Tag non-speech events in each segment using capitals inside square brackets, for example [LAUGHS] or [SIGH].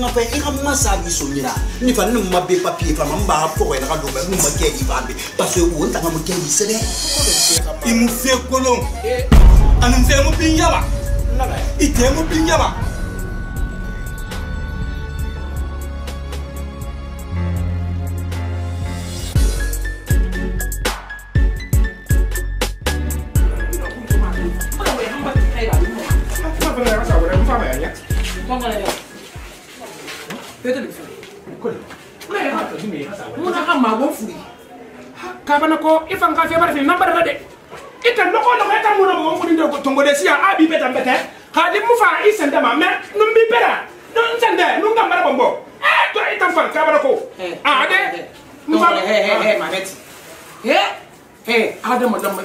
nga fa i ka masa nisɔnyira ne fa ne ma be papiye fama n b'a fɔgɔ yɛrɛ ka dɔ bɛ n'u ma kɛ i b'a mɛn parce que o n tanga mu kɛ i sɛdɛ i mu fiyɛ kolon ani n fɛ mu bin yaba i tɛ mu bin yaba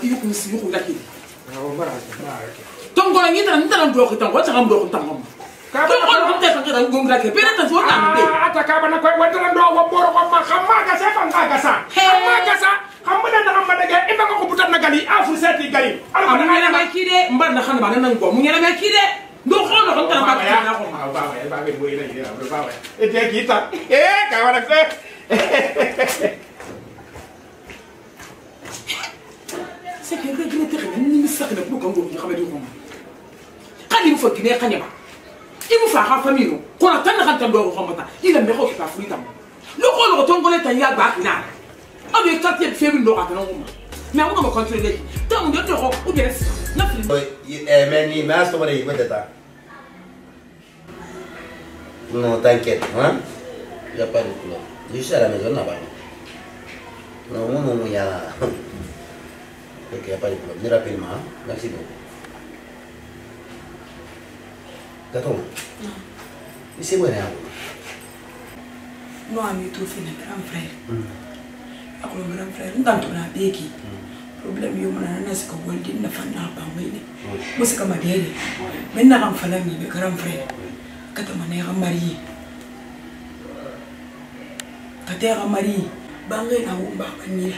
iku misimu ku dakili tongola ngita ngita ndoko tango tanga ndoko tango ata kabana koy wadara ndo wa boro ko ma xamma ga se fa nga ga sa xamma ga sa xamna na xamma daga e nga ko butat na gali afu seti gali ala ma na ma kide mbar na xana ba na ngo mu ngena ma kide ndo ko ndo ko tan ba ka na ko ba ba ba be boy na ide ba ba e te kita e ka wala fe sak na bulu kango ni xamadi xum kani mu fotine kanyama imu fa ha famino ko na tan kan tan do ko mata ila me ko ta fruita lo ko lo ton ko le tan ya ba na abi ka te febi ndo atana ngum mais on va contrôler tant on doit ko ou bien na fi eh mais ni mais to bari wede ta non t'inquiète hein y a pas de problème je suis à la maison là-bas non mon mon y a Ok, il n'y a pas de problème. Je rappelle, ma. Merci beaucoup. Taton. Non. C'est bon, là. Nous avons eu tout fini, grand frère. Avec le grand frère, nous avons tourné à Béki. problème yo mana na sika woldi na fanna ba wele mo sika mabele men na kan fala mi be grand frère kata mana ya mari kata ya mari bangay na wumba kanila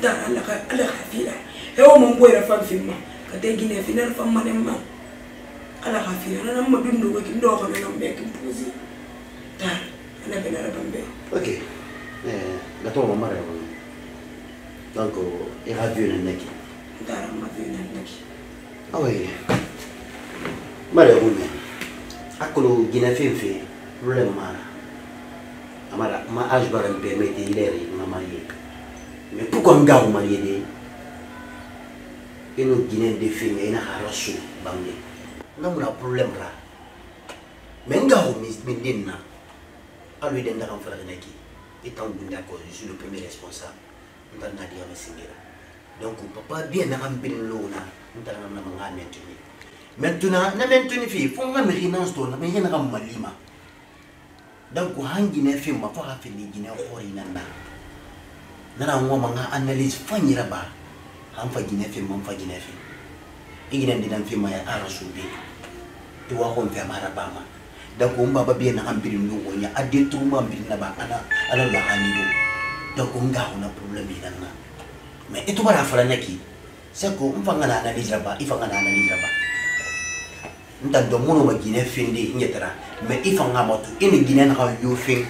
da Allah ka Allah ka fira yawo mun goyira fan fin ma ka dai gine finar fan ma ma Allah ka fira nan ma dun dogo kin dogo nan nan be kin puzi ta Allah be na ban be eh, la tua mamma era donc era vieux nan naki ta ma vieux nan naki ah mais pourquoi nga ko marié de eno guinéen de fenga ena xa rasu bange nga muna problème ra mais nga ko min den na alo i den ndaxam falaxinaki i tan gunda ko je suis le premier responsable ntan na digame singira donc papa bien naxam birin lowna un nama nga maintenir maintenant na maintenir fi fo nga mexinance to nama yenaxam malima donc hanguinéen fema fo xa feli guinéen xoori na nda nana ngo ma nga analyse fanyira ba han fa gine fe man fa gine fe igina e ndinan fe ma ya arasu be to e wa hon fe mara ba ma da ko mba ba biyan han birin no wonya adde to ma birin na ba ana ala la haniro da ko nga hona problem nan na me ito e bara fara naki sai ko mfa nga na analyse ba ifa nga na analyse ba nta dɔn minnu ma ginɛ fin de n yɛtɛra mɛ i fanga ma to e ni ginɛ na ka yo fin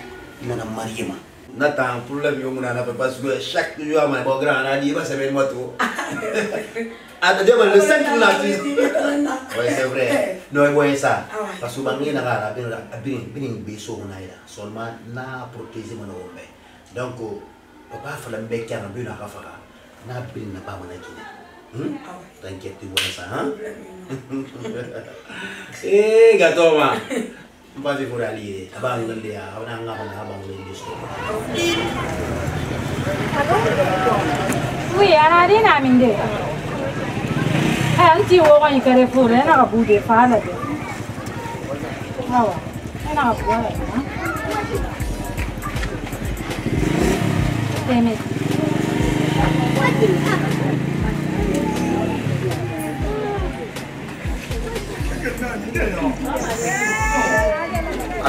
i nana mariye ma natan problème yo mun anafe parce que chaque yo ama bo grand ana di ba semaine moto ada dia le cinq na ti ouais c'est vrai no e boy ça ah, parce que bangi na gara bin bin bin be so na ira seulement na protéger mon ombe donc euh, papa fala mbe kana bin na gafa na bin na ba mana kini hmm t'inquiète tu vois ça hein [LAUGHS] eh gatoma mbazi ko ali abang ngali ya ona nga ko abang ngali so wi ana di na min de ha anti wo ko ikare fure na ko de fala de hawa ana ko wala na teme Thank you.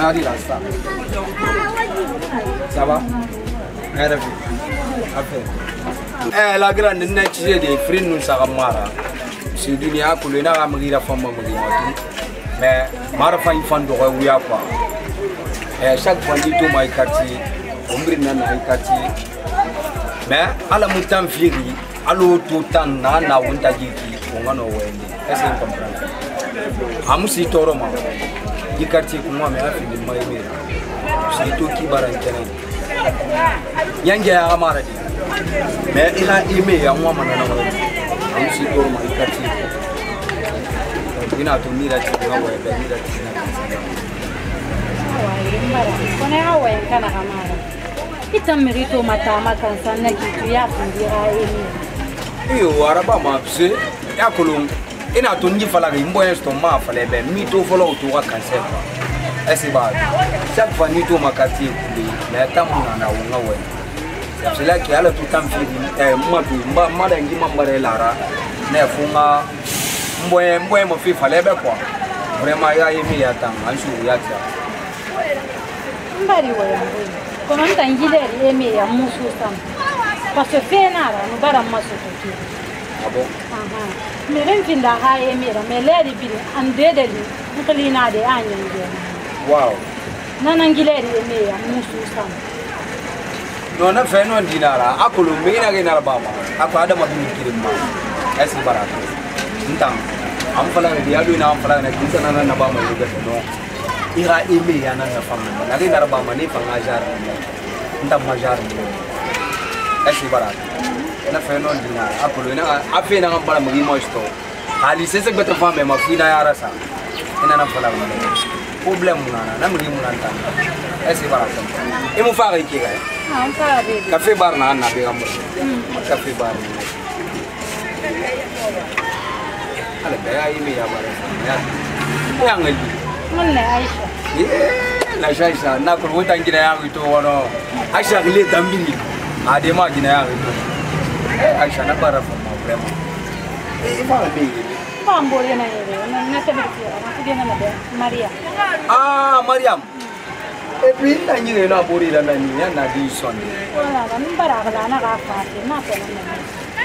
Ah, di rasa. Saba. Arabi. Apa? Eh, lagi ada nenek cie di friend nun saka mara. Si dunia aku lena ngamri rafa mama di mati. Me mara fa infan doa uya pa. Eh, sak pandi tu mai kati. Umbri nana ikati. Me ala mutan firi. Alo tutan na na wunta gigi. Ongano wendi. Esen eh, kompran. Amusi toro mama. ye quartier pour moi mais je Je suis suis de tout qui ye mire surtout kibara ntene yange yaga Mais il a aimé, il a moi manana mara amu si dor ma ye quartier ina to mira ti nga wa de mira ti na kona ya wa kana kamara ita mirito matama kansa na kitu ya fundira ye iyo araba mapse de kulungu i e n'a e to nji fala ka i bɔ ɲɛ sɔrɔ n m'a fala bɛ min to fɔlɔ o to ka kansɛ kuwa ɛsi b'a dɔn chaque fois n'i to ma ka ti ye kule mɛ tan mun nana o ŋa wɛ sɛbisɛlɛ kɛ ala to tan fili ɛ n ma to n ba n ma da n k'i ma n ba da i lara ne fo n ka n bɔ ɲɛ n bɔ ɲɛ ma fi fala bɛ kuwa vraiment i y'a ye min y'a tan an su o y'a ti yan. n bari wɔyɔ kɔnɔ n ta n jilɛ ye min ye a muso san parce que fɛn n'a la n bara ma sɔn k'o kɛ. mirin fin mira me leri dede ni mutali na wow nanan gileri me ya musu no na dinara akulu me na gina aku ada ma bin es barata ntang am fala ne dia do na am fala ne kinta no ira ime e ya na na fam na gina ba ma ne fa ngajar ntang majar es ena feno ndina apolo ena afe ena ngambala mugimo sto hali sese gbeto fame mafina yara sa ena na fala ngale problem nana na mugimo nanta ese bara sa emu fara ikira ha fara be kafe bar na na be gamo kafe hmm. bar ale be ayi me ya bara ya ya ngali mulle aisha la aisha na ko wotangina ya wito wono aisha gile dambini adema gina ya wito Aishana barafoma vraiment eh, ifala mingi bambolye ya na yeye nasemekia nakugenda na ya, Maria ah Mariam epi eh, na nyire na borira na nyinya na dison wala mbara bala na gafate na pena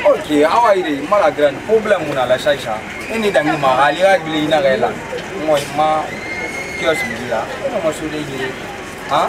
Oke, awa ire mara grand problem muna la shaisha. Ini dangi mahali ya gili ina gaela. mau ma kios bila. Eno masule gili. Ha?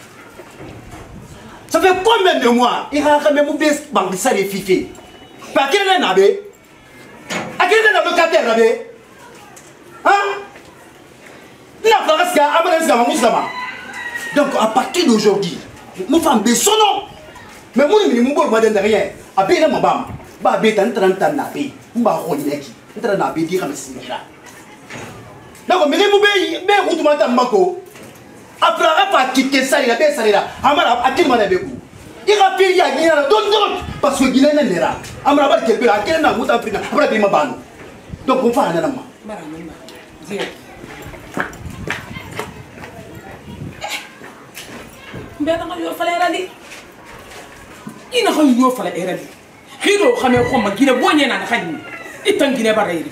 fait combien de mois Il a quand même ça les fifi. Par quel est nabé À quel est nabé quatre nabé Hein N'a pas resté à mon Sama Donc à partir d'aujourd'hui, mon femme son nom. Mais moi, je ne suis de rien. À ma bam. Bah, de nabé. Je nabé dire mes Donc, mais les mais mako. abraham akite esalela mpe esalela amara akilima na ebeku ikapiri ya guinea na dondon parce que guinea na nera amara abalikebela akele na nguta afrika amara akilima bano donc omfana nana ma mbeɗaga yo fala erali inaga yo fala erali hiɗo xame xoma guine boñenana xañni itan guine barayri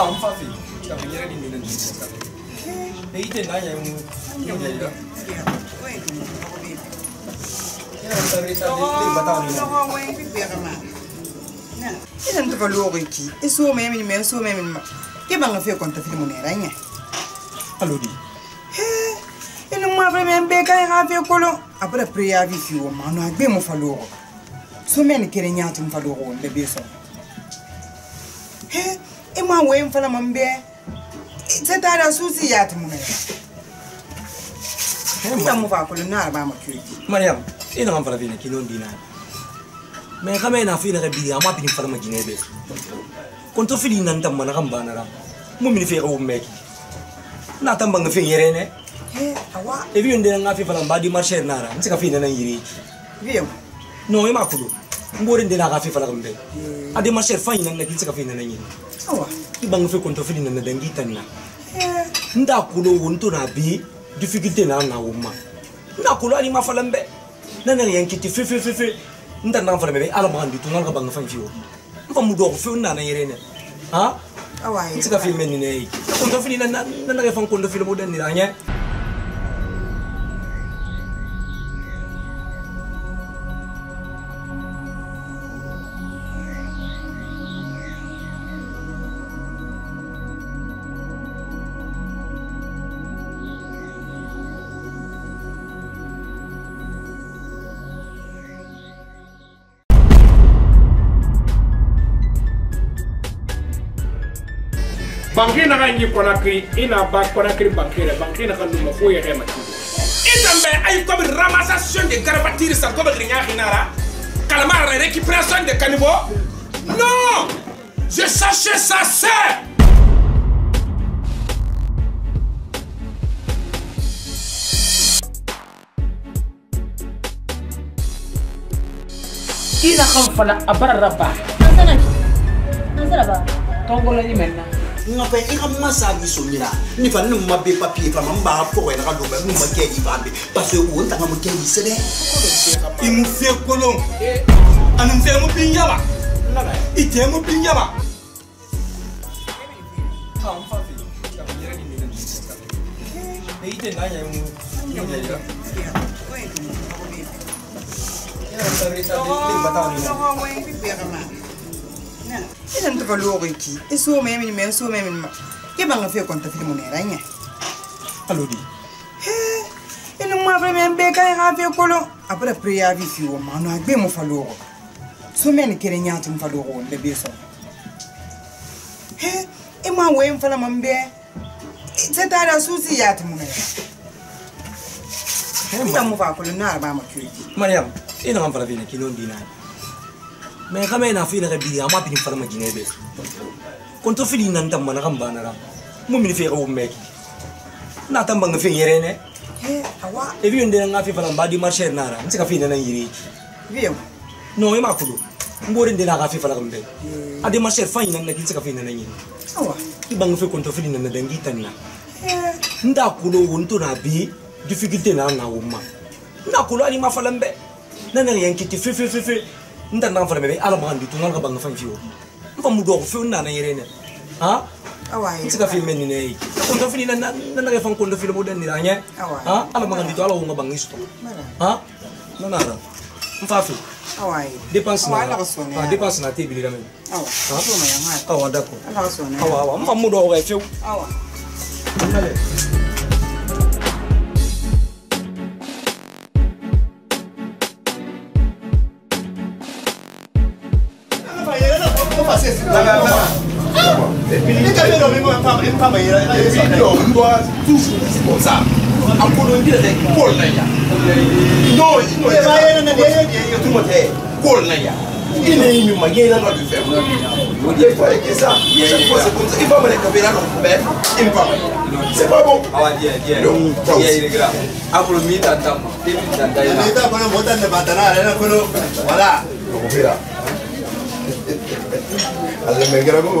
사온 tá, tá, tá não 야, 미래를 aqui. 중. sou mesmo 뭐. 이게 Ilan to kaluokin ki, iso may min may iso may min ma. Kaya bang fe konta fi munera niya? Alodi. He, a ma pre falou beka yung fe kolo. Apre pre avi fi o ma no agbe mo faluoko. So men kere niya tum faluoko on i e ma wo in fana ma n bɛ se t'a da susi y'a tɛmɛ eh, na yan n ka mun fɔ a kɔnɔ n'a yɛrɛ b'a ma kiri mariam i nana farafin na k'i n'o di n'a ye mɛ kama i n'a fɔ i yɛrɛ ka bi de a ma bi ni fana ma jinɛ bɛ kɔntɔ fili na n ta mana ka n banna la mun min fɛ o mɛ ki n'a ta mankan fɛn yɛrɛ ne awa e bi n dɛn n ka fɛn fana n b'a di marisɛri n'a la n tɛ se ka fɛn nana yiri non i e m'a kulo ngore ndena akafefa lakambe hmm. ade masher faina nakinsakafaina nanyini ibangefe kontofeli nana dangita nna ndakolo wo ntona bi difficulté na na woma ndakolo ali mafala mbe nana yankiti fefefefe nta ndaka fala mbe ala magandi to nalaka banga fan fiwo mfa mudo ko fe nana yerene ha awa ntsikafilmenine kontofeli nana nana ke fan kontofeli bodaniranye banki na ka ɲi kɔnakiri i n'a ba kɔnakiri banki yɛrɛ banki na ka numa fo yɛrɛ ma tugu i e tanbɛ ayi komi ramasation de garabatiri sa komi grinya hinara kalama récupération de caniveau non je cherchais ça c'est ina kan fana a bar rabba an sana ki an sana ba tongolo ni menna nga fɛ i ka masa b'i sonyira ni fa ni ma bɛ papiye kama n b'a fɔ yɛrɛ ka don mɛ n'u ma kɛ i b'a mɛn parce que o tanga mu kɛ i sɛbɛ. i mu fiyɛ kolon ani n fɛ mu bin yaba i tɛ mu bin yaba. Tɔgɔ tɔgɔ wɛn bi bɛn ka ma. nela idan ta falo ko ki iso me min me so me min ma ke ban fe kon ta fi mun era nya alodi he ina ma fe me be kai ha fe kolo apre prayer vi fi o ma no agbe mo falo ko so me ni kere nya tum falo ko le be so he e ma we mfala ma mbe se ta da susi ya tum ne Mariam, ina kan fara bene kilon dinari. me ga mena fina ga bidi ama pini farma jinebe konto fili nan tam mana kan bana ra mu min fe ga wo me na tam banga fe yere ne he awa e bi nde nga fe falan badi marché na ra nti ka fina nan yiri bien no e ma kudu mbore nde na ga fe falan kan be ade marché fa ina nga nti ka fina nan yiri awa i banga fe konto fili nan dangi tan na nda kudu wonto na bi difficulté na na wo ma nda kudu ani ma falan be nana yankiti fe fe fe fe n ta nan fana bɛ ala makan di tun ka ban ka fɛn fiyewu n fa mu dɔgɔ fiyewu n nana yɛrɛ ne han n tɛ se ka fili mɛ nin ne ye kɔntɔ fili na na na kɛ fan kɔntɔ fili mo dɛ nin an ye han ala makan di to ala wo ka ban k'i sɔrɔ han ne nana n fa fɛ dépense na ah dépense na te bilira mɛ awa awa d'accord awa awa n fa mu dɔgɔ fiyewu awa n nalen. no no no no no ¡No no no No No No ya. no, no, no, no, no, no, no, no, no, no, no, no, no, no, no, no, no,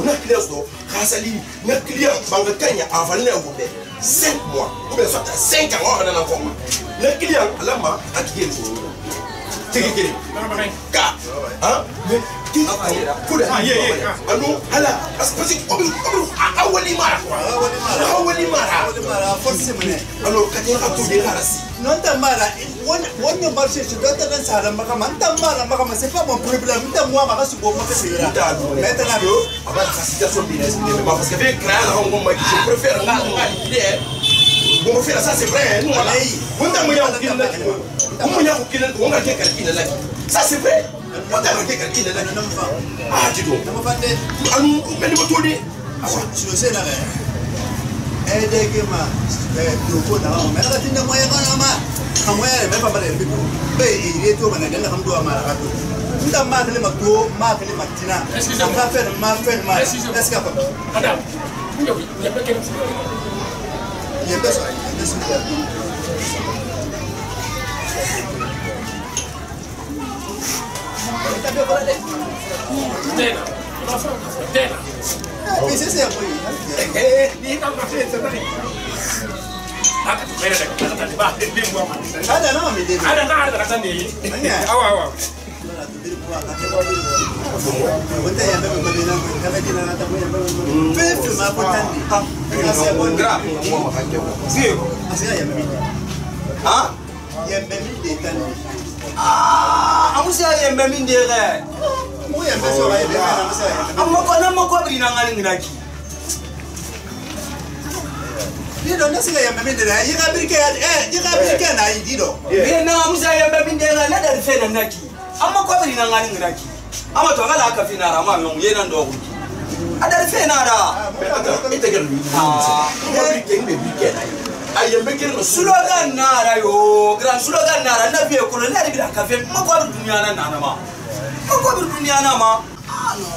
nga client sɔrɔ kasali nga client banga ka ɲa avali na yango bɛɛ cinq mois ou bien soit cinq ans nga kana na kɔ ma nga client ala ma a tigi ye nin kuda maka c'est pas maka je préfère là là idée bon ça c'est vrai nous on on t'a mis en mun y'a fɔ k'i la o ka kɛ kaliki de la ça c'est vrai o ta ka kɛ kaliki de la aa ah, ti dɔn anu mɛ ni eh. Eh, ma to de. sunjata la dɛ ɛ de k'e ma ɛ donko dama ma mɛ ala ka ti ne mɔyɛ kɔnɔ ma ka mɔyɛ yɛrɛ mɛ baba yɛrɛ bi don bɛɛ ye yiri to ma nka ne ka n don a ma a ka don n maa kelen ma to maa kelen ma tina a ma fɛn nin ma fɛn nin ma est ce que a faamu. madame n yɛrɛ bɛ kɛ n furu. n yɛrɛ bɛ sɔrɔ n Ah yɛmbɛ min de ka nin aa an bɛ se ka yɛmbɛ min de kɛ n ko yɛmbɛ sɔrɔ yɛmbɛ kan na n bɛ se ka yɛmbɛ a mako n'a mako b'i eh, eh. na n ka nin ɲinan ki ni dɔn ne se ka yɛmbɛ min de la i ka birike ɛ i ka birike na i di dɔn ne na an bɛ se ka yɛmbɛ min de kɛ ne de fɛn na n na ki an mako b'i na n ka nin ɲinan ki an ma to a ka laaka fi na a ma mɛ mun ye na dɔgɔ kun a dari fɛn na da. ɛ tɛ kɛ ninnu ye. aa n bɛ birike n bɛ birike na ye. ayembe kirno suloga nara yo gran suloga nara na biye kono lari bila kafe ma ko du dunya na nana ma ma ko du dunya na ma ano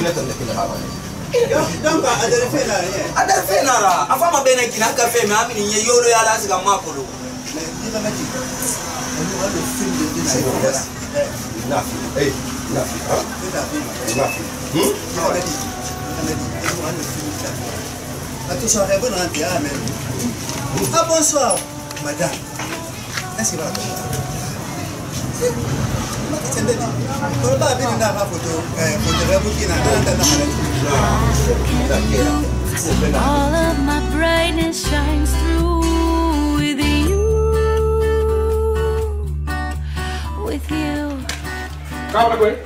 ina tan da kila haba dan ba adar fe na ne adar fe na ra afa ma bene kina kafe ma amini ye yoro ya lasi ga ma ko do ne ina ma ti ani wa do fin de dina yo ya na fi eh na fi ha na fi na fi hmm na fi na fi tous en Amen. Ah, bonsoir, madame. Merci, madame. All of my brightness shines through with you with you Kaba na kwe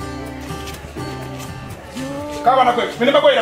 Kaba na kwe Mimi nimekuja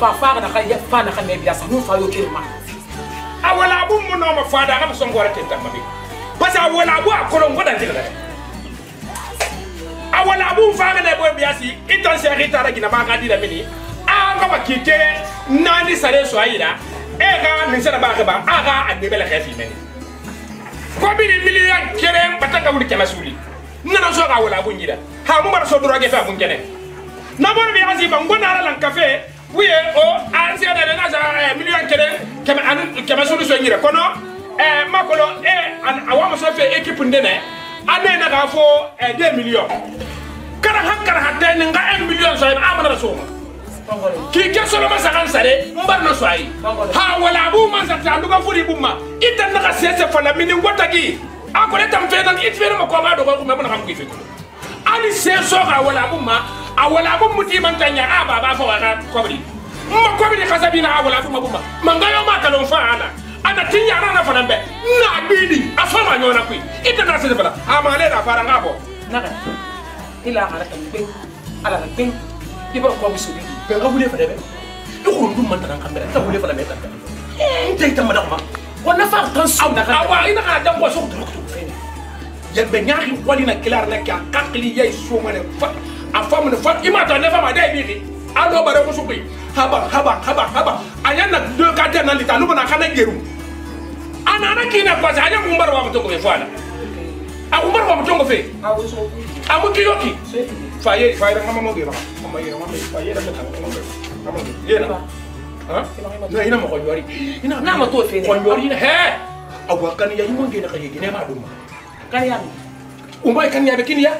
fafara na kaya fana kan mebiya sa mun fayo kirma awala abu mun no ma fada I son gore tenta mabi pasa awala abu akoron godan tilga awala abu fara na boy biya si itan se rita ra gina ma ga dira mini an ga bakike nani sare so ayira e ga min sana ba ga ba aga annebele khafi meni ko bi miliyan kere bataka wuri kema suli nana so ga awala abu nyira ha mu bar so droge fa mun kene nabona ɓe asi ba ngona ala lan kafe puye o ansiadade nasa eh, million kene keme ani keme sulu so ñire kono eh, makolo e eh, awama so fe équipe ndene ane naga fo 2 million kara ha kara ha tene nga 1 million so yema amana rasuma ki ke solo ma sagan sare mbar no soyi ha wala bu man sa ta nduga furi bumma itan naga sese fala mini ngotagi akole tam fe nan itfere ma ko ma do ko me mun ham ki fe ani seso ga wala bumma awala bum muti man tanya aba ba fa wana kobri ma kobri kasabina awala fuma buma mangayo ma kalon fa ala ana tinya rana fana be na bidi afama nyona kwi itana sese fana amale da fara ngabo naka ila ala kan be ala kan be ibara ko bisu bi be ga bule fana be ikuru dum man tan kamera ta bule fana be ta eh ndai ta madama wana fa kan su na ka awa ina ka dan ko su to ko fene yambe nyaari wali na kilar na ka kakli yai su fa a famu ne fa i ma ta ne fa ma dai bi a do bare ko sukui haba haba haba haba anya ah, na do ka ta na lita lu bana kana geru ana ana kina kwa za anya kumbar wa mtongo fe fala a kumbar wa mtongo fe a mu kiyoki fa ye fa ira mama mo ge ba mama ye mama fa ye da ta mama ye na ha ina mo ko yori ina na ma to fe ne ko yori he awakani ya yimo ngene ka yegene ma dum kani ya umbai kani ya bekini ya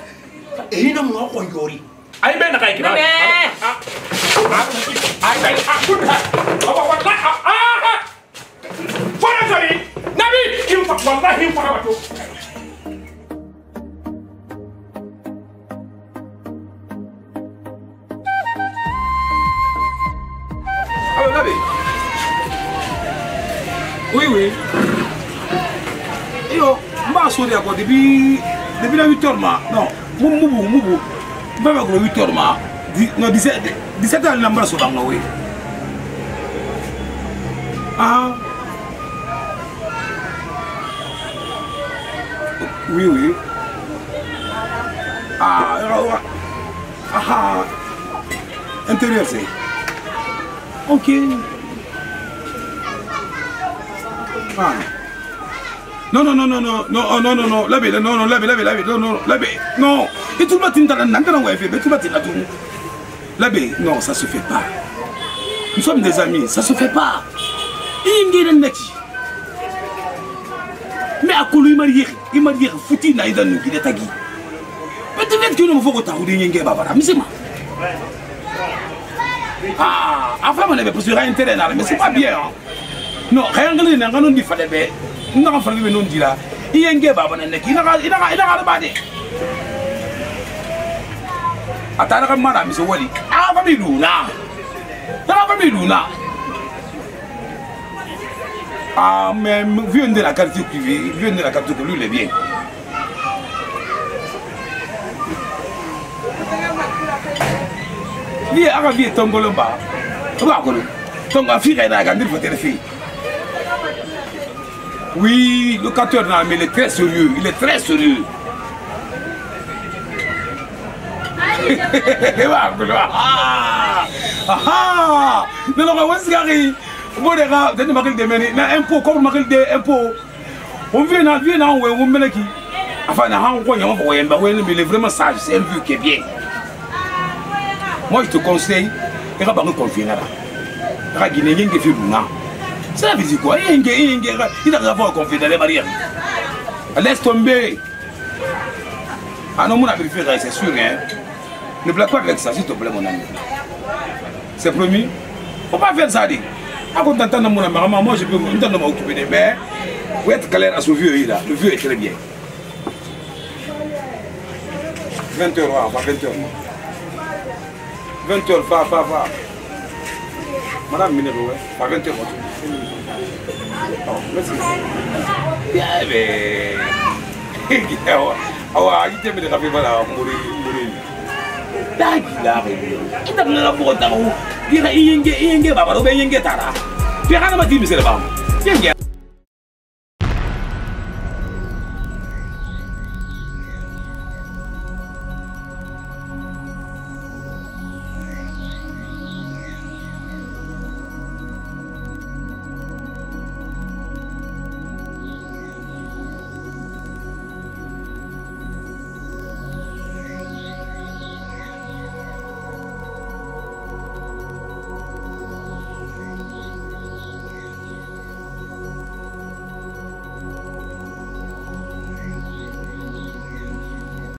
ehino mga konjori ay ba na kay kiba ay ba kun ha awa wala ah fara ah, ah, sari ah, nabi kim fa wallahi fara wato Alo, Nabi. Oui, oui. Yo, mba sori akwa debi debi la 8 heures ma. Non, mubu mubu mpe bakolo 8 heures ma no 17 heures lambala so banga we ah oui oui ah aha ah. intérieur c'est ok ah non non non non non non non non non non non non non non non non non non non et tout le non non la non non mais non non non non non non non ça se fait pas nous sommes des amis ça se fait pas il mais à quoi lui il non, fouti na qui est non, non, nous faut que tu non, mais c'est ah pas bien hein. non rien que non fallait naka farigi be nun dira i ye n ge babana neki inaka adamade a taara ka mana miso wali aa fami luna naka fami luna Ah, mais vieux de la carte privée, vieux de la carte que lui, il est bien. Lui, il a vie tongolomba. Tu vois, tongo, fille, il a gagné le vote de fille. Oui, le locataire, mais il est très sérieux. Il est très sérieux. mais c'est vous va se garer. de ah comme on vient na vient na on ah ah enfin ah ah ah vraiment sage c'est un vieux qui est bien moi je te conseille et ah ah nous ah là ah ça veut dire quoi Il a y a dans les barrière. Laisse tomber. Ah non, mon ça, c'est sûr. Hein. Ne blague pas avec ça, s'il te plaît, mon ami. C'est promis. Faut pas faire ça, dit. Avant d'entendre mon amour, moi je peux m'occuper des mais Pour être clair à ce vieux là, le vieux est très bien. 20h, va, va, 20h. 20h, va, va, va. Madame Minerou, va, 20h, va. awa akitemele gape bala moreni dakilage itakulela bogotao yenge babara obe yenge tara pegana madimisele bamo yenge